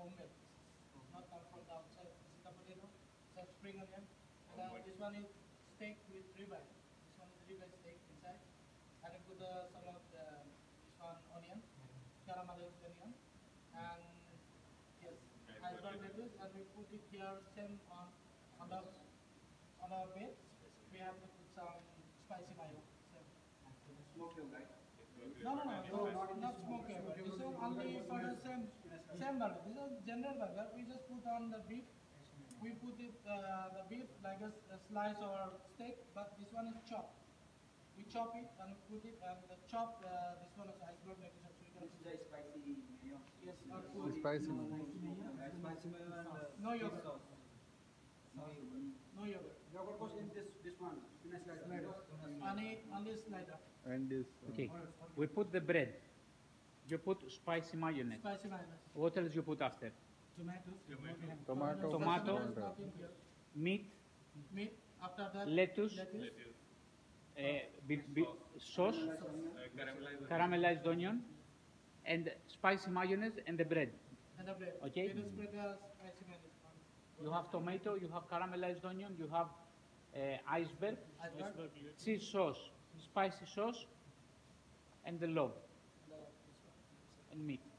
homemade. Not come from the outside. This is the potato, some spring onion. And uh, this one is steak with ribeye. This one is ribeye steak inside. And I put uh, some of the, this one onion, caramelized onion. And yes, iceberg lettuce. And we put it here same on, on the, on our bed. We have to put some spicy mayo. Same. Smoke them, right? No, no, no, no, not, not smoke burger. This is only for the same, same burger. This is general burger. We just put on the beef. We put it, uh, the beef like a slice or steak, but this one is chopped. We chop it and put it, and the chop, uh, this one is iceberg lettuce. So you can This is the spicy mayo. Yes, or food. spicy. Right, spicy mayo and. uh, No yogurt. sauce. No yogurt. No yogurt. Yogurt goes in this, this one, spinach slider. Only, only slider. And this. uh, Okay, we put the bread. You put spicy mayonnaise. Spicy mayonnaise. What else you put after? Tomatoes. Tomato. Tomato. There's nothing. Meat, Meat. After that. lettuce, lettuce. uh, bi- bi- sauce, caramelized onion, and spicy mayonnaise and the bread. And the bread. Okay. We just spread the spicy mayonnaise. You have tomato, you have caramelized onion, you have uh, iceberg, Iceberg. cheese sauce, spicy sauce, and the loaf And, uh, this one. And meat.